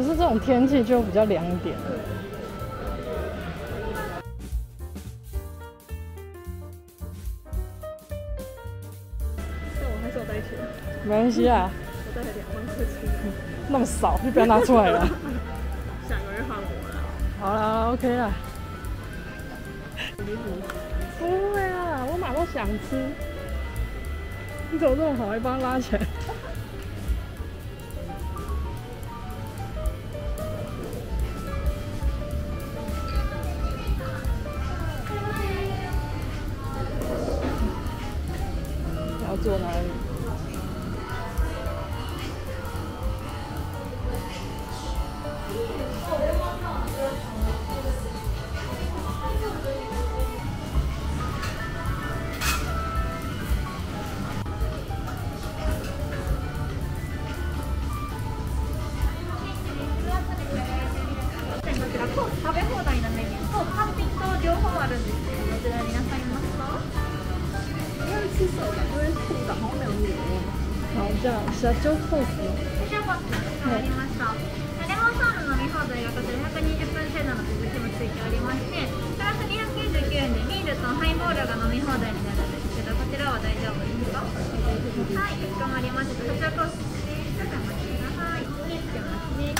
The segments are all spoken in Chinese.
可是这种天气就比较凉一点。但我还是有带钱，没关系啊，我带了两万块钱。那么少就不要拿出来了。下个月换我了。好了好了，OK 了。不会啊，我马上想吃。你怎么这么好，还帮他拉起来？はい、じゃあ社長コース社長コースの。シャコスかりましたレモンソーの飲み放題がこちら120分制度の続きもついておりましてプラス299円でミールとハイボールが飲み放題になるんですけどこちらは大丈夫ですか？はいかしこまりました社長コースです少々お待ちください見えてますね。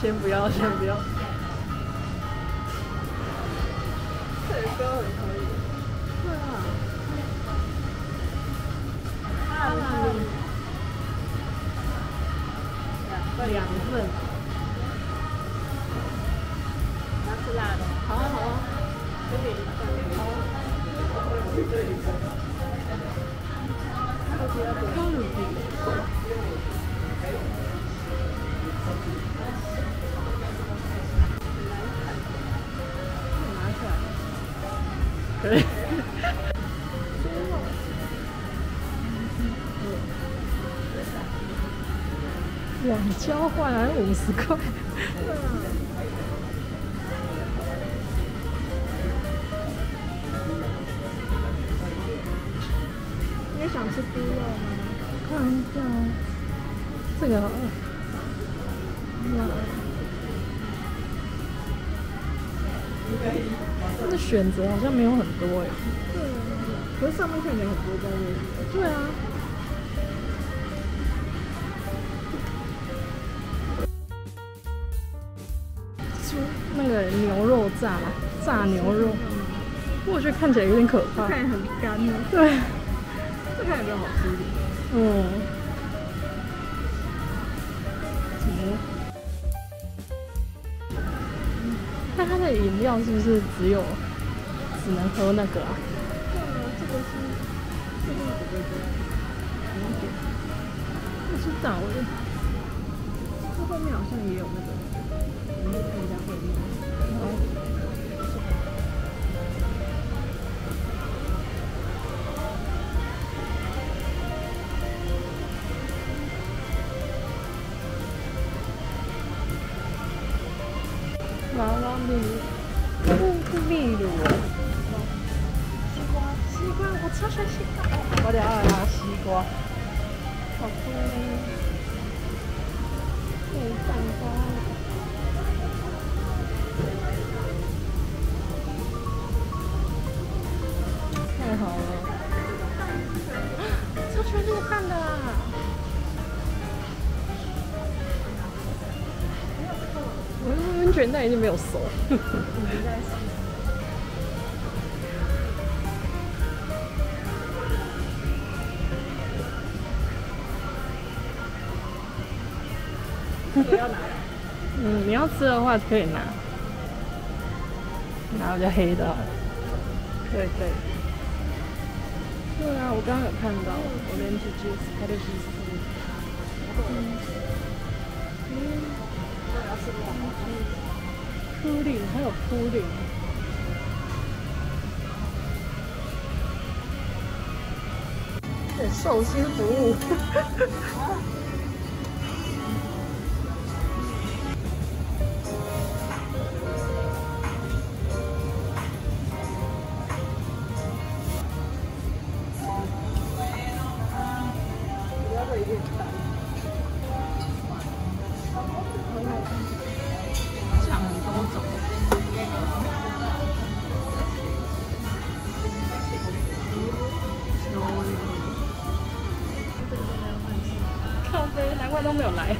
先不要，先不要。这个歌很可以。对啊。哈拉米两个两份。要吃辣的。好。啊好。啊。这里好。カル可以。两交换还五十块。你也想吃猪肉吗？看一下，这个。那这选择好像没有很多哎。可是上面看起来很多东西。对啊。猪那个牛肉炸炸牛肉，我觉得看起来有点可怕。看起来很干呢。对。这看起来比较好吃一点。嗯。什么？那它的饮料是不是只有只能喝那个啊？对啊，这个是这个是这个，有点不知道哎。这后面好像也有那个，西瓜，我超喜欢西瓜。我等下来拿西瓜。好酷呢。内蛋糕。太好了。超喜欢这个蛋的啦。我温泉蛋已经没有熟。要拿。嗯，你要吃的话可以拿，然后就黑的好了。对对。对啊，我刚刚有看到，orange juice，它的 juice。嗯。扑顶，还有扑顶。对，寿星服务。啡，难怪都没有来。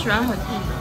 喜欢很硬的。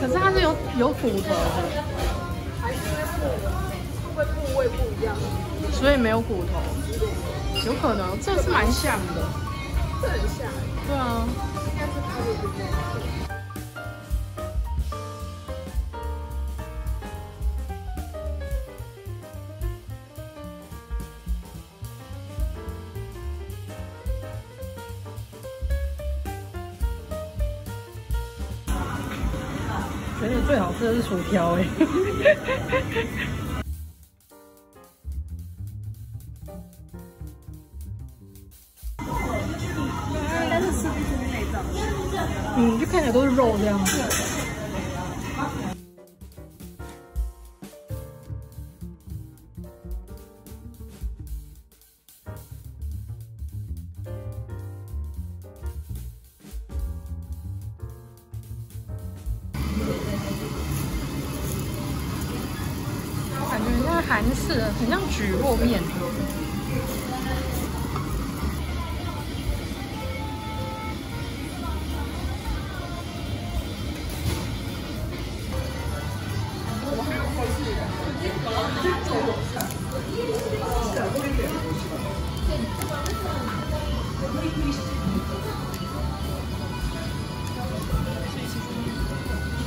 可是它是有有骨头的，还是因为部会部位不一样，所以没有骨头，有可能这是蛮像的。这很像，对啊，应该是它的部位。觉得最好吃的是薯条哎。应该是吃不出内脏。嗯，就看起来都是肉这样子。韩式的，很像蒟蒻面。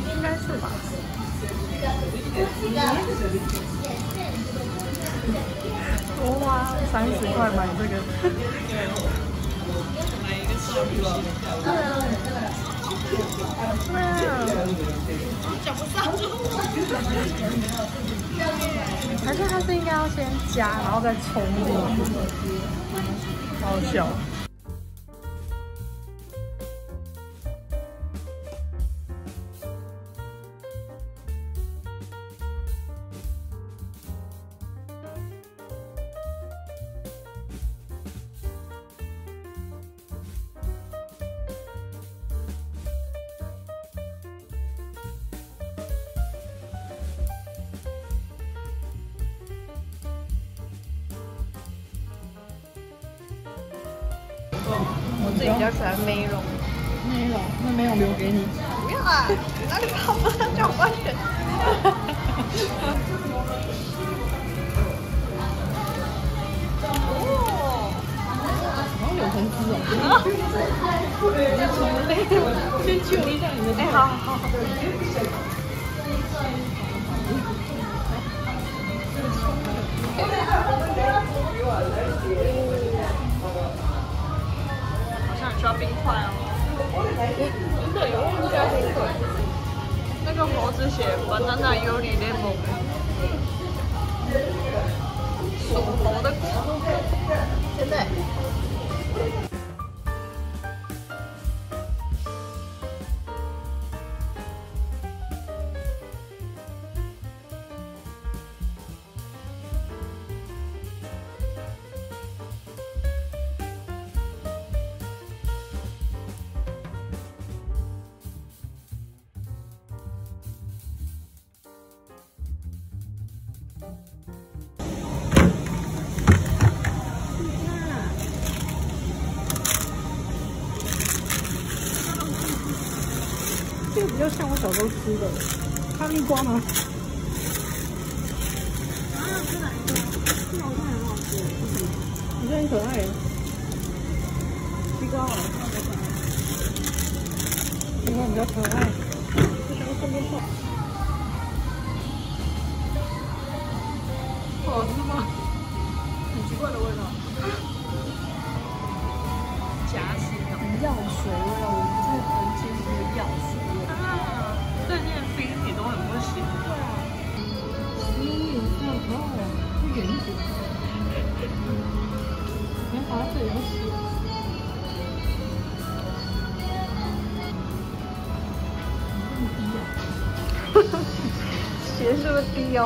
应该是吧。多花三十块买这个。对啊。讲不上。还是它是应该要先加，然后再冲进去。好笑。我自己比较喜欢美容。美容，那美容留给你。不要啊！你哪里跑不上叫我帮选？先救一下你的。哎，好好好。好像很需要冰块啊。真的有忘记加冰块。那个猴子写 banana yuri lemon，属猴的果。真的。要像我小时候吃的哈密瓜吗？啊，吃哪一个？这个好像很好吃。我觉得很可爱。西瓜啊，西瓜比较可爱。我想要顺便泡。好吃吗？很奇怪的味道。夹心的药水味会远一点。你好像这里有写。鞋是不是低腰？